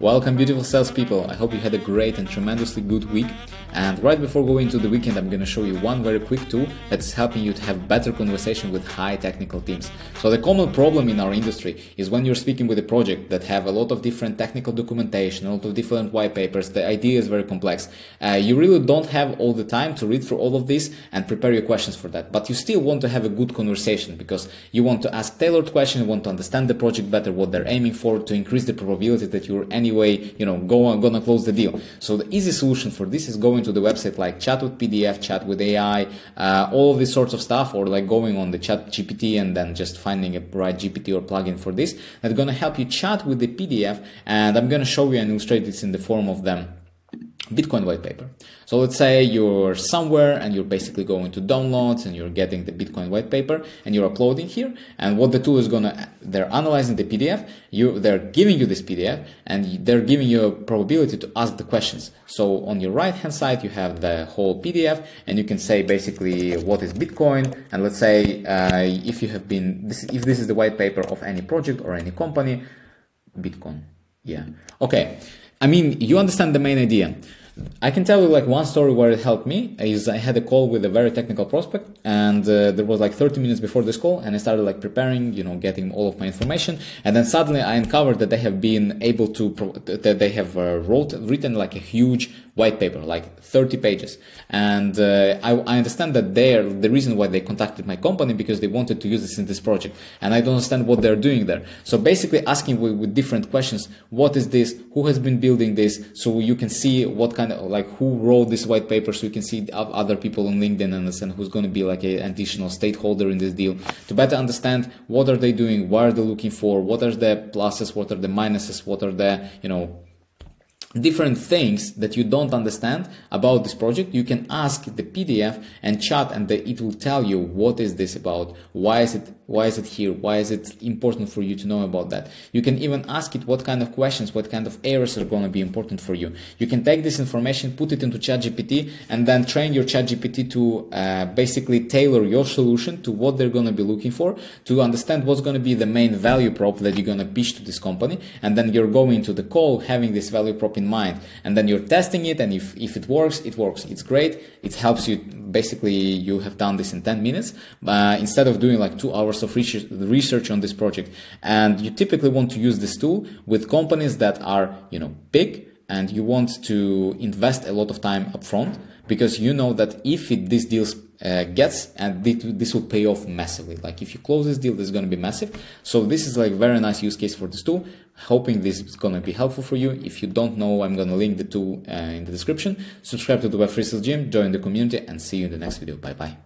Welcome, beautiful salespeople. I hope you had a great and tremendously good week. And right before going to the weekend, I'm going to show you one very quick tool that's helping you to have better conversation with high technical teams. So the common problem in our industry is when you're speaking with a project that have a lot of different technical documentation, a lot of different white papers, the idea is very complex. Uh, you really don't have all the time to read through all of this and prepare your questions for that. But you still want to have a good conversation because you want to ask tailored questions, you want to understand the project better, what they're aiming for, to increase the probability that you're anyway, you know, go on, gonna close the deal. So the easy solution for this is going to the website like chat with PDF, chat with AI, uh, all of these sorts of stuff, or like going on the chat GPT and then just finding a right GPT or plugin for this that's gonna help you chat with the PDF. And I'm gonna show you and illustrate this in the form of them Bitcoin white paper. So let's say you're somewhere and you're basically going to downloads and you're getting the Bitcoin white paper and you're uploading here. And what the tool is gonna, they're analyzing the PDF. You, they're giving you this PDF and they're giving you a probability to ask the questions. So on your right hand side, you have the whole PDF and you can say basically what is Bitcoin. And let's say, uh, if you have been, this, if this is the white paper of any project or any company, Bitcoin. Yeah. Okay. I mean, you understand the main idea. I can tell you like one story where it helped me is I had a call with a very technical prospect and uh, there was like 30 minutes before this call and I started like preparing, you know, getting all of my information and then suddenly I uncovered that they have been able to, pro- that they have uh, wrote, written like a huge white paper, like 30 pages. And uh, I, I, understand that they're the reason why they contacted my company because they wanted to use this in this project. And I don't understand what they're doing there. So basically asking with, with different questions, what is this? Who has been building this? So you can see what kind like who wrote this white paper so you can see other people on LinkedIn and understand who's going to be like an additional stakeholder in this deal. To better understand what are they doing, what are they looking for, what are the pluses, what are the minuses, what are the, you know, different things that you don't understand about this project, you can ask the PDF and chat and the, it will tell you what is this about, why is it why is it here? Why is it important for you to know about that? You can even ask it what kind of questions, what kind of errors are going to be important for you. You can take this information, put it into ChatGPT, and then train your ChatGPT to uh, basically tailor your solution to what they're going to be looking for, to understand what's going to be the main value prop that you're going to pitch to this company. And then you're going to the call having this value prop in mind. And then you're testing it. And if, if it works, it works. It's great. It helps you. Basically, you have done this in 10 minutes uh, instead of doing like two hours hours of research on this project. And you typically want to use this tool with companies that are, you know, big and you want to invest a lot of time upfront because you know that if it, this deal uh, gets and this will pay off massively. Like if you close this deal this is going to be massive. So this is like very nice use case for this tool. Hoping this is going to be helpful for you. If you don't know i'm going to link the tool uh, in the description. Subscribe to the web3 sales gym join the community and see you in the next video. Bye bye